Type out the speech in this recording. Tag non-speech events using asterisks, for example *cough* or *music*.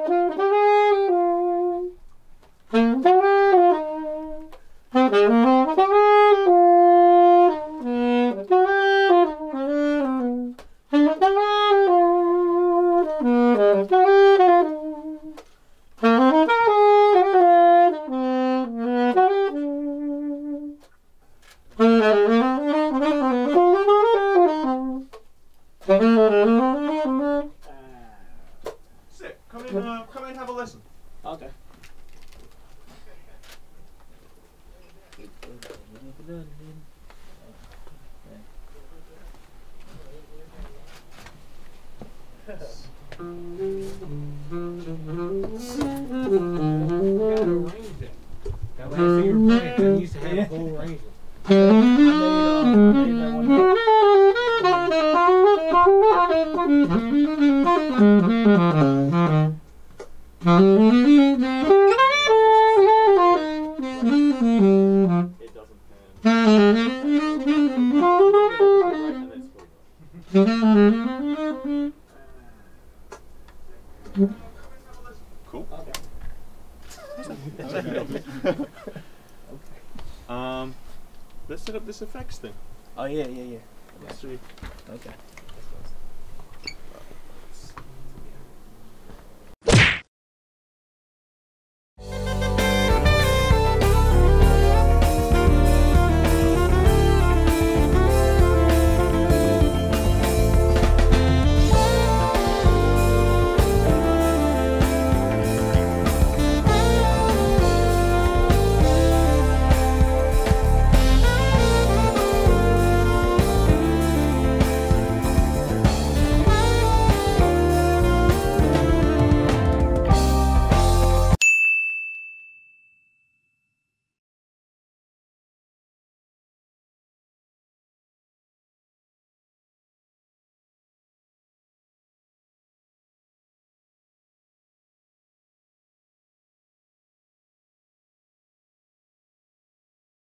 Sit. Come in. Uh, come in. and Have a listen. Okay. That last thing you were playing, you used to have a whole range of It doesn't pan. Cool. *laughs* um, let's set up this effects thing. Oh yeah, yeah, yeah. Let's see. Okay.